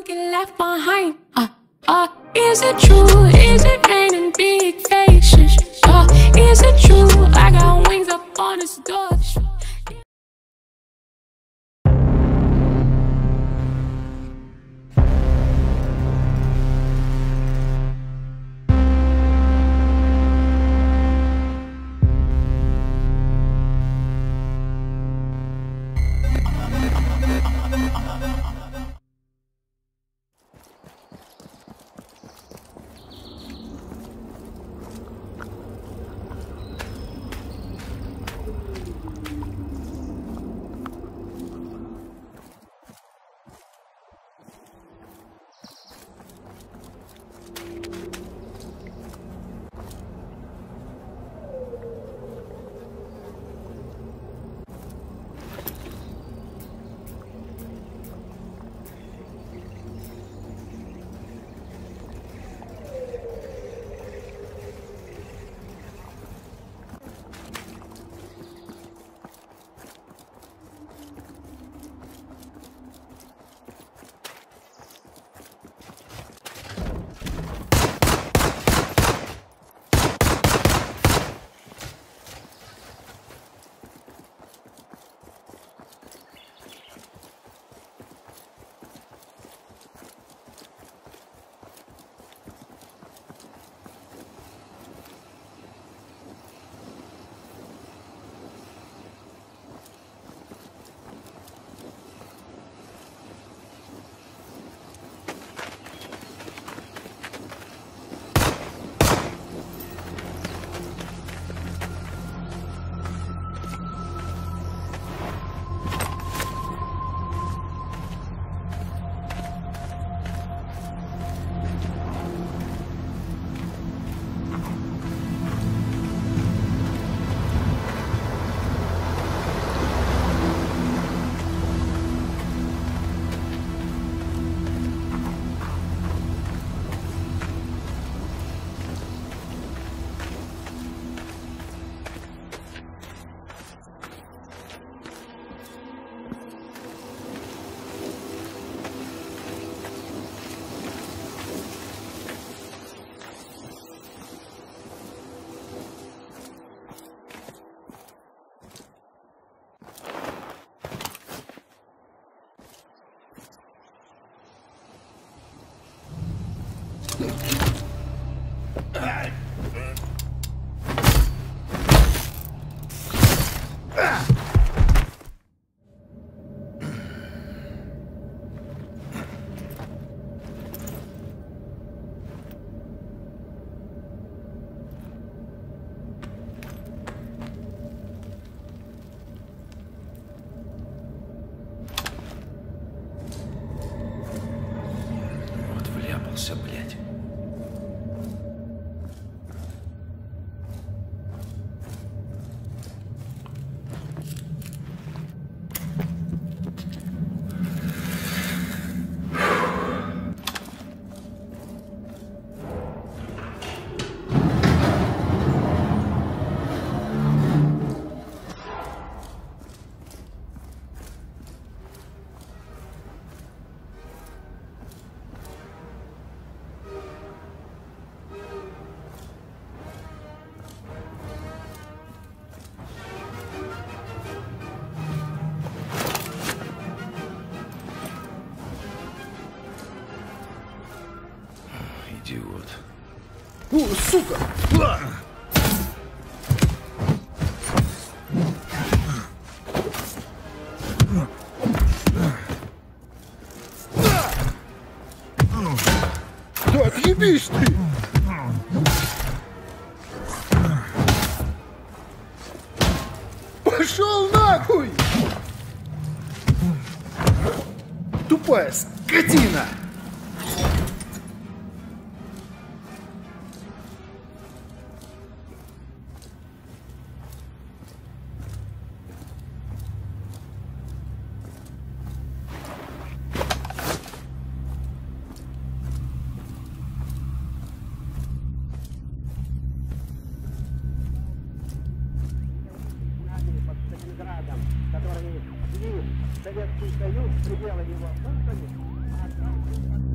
don't get left behind. Uh, uh, is it true? Is it raining big faces? Uh, is it true? I got wings up on this door. God. Сука! Да отъебись ты! Пошел нахуй! Тупая скотина! Советский Союз, пределы его выставили, а там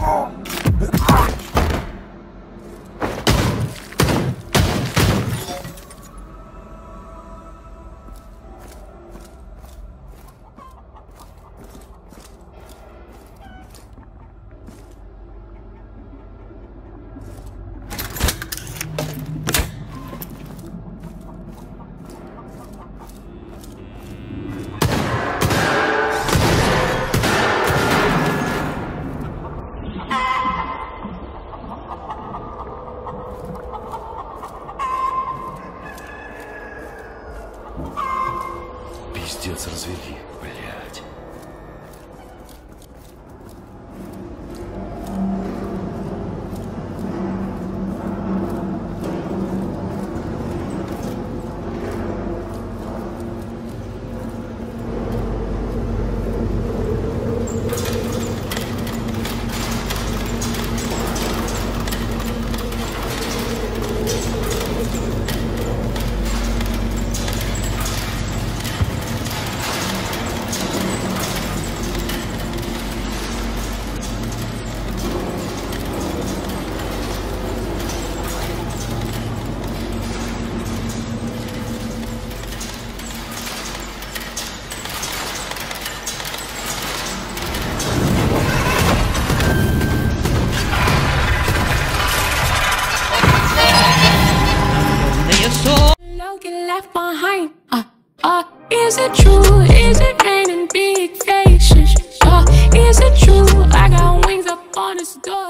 Oh! Is it true? Is it raining big faces? Uh, is it true? I got wings up on this door.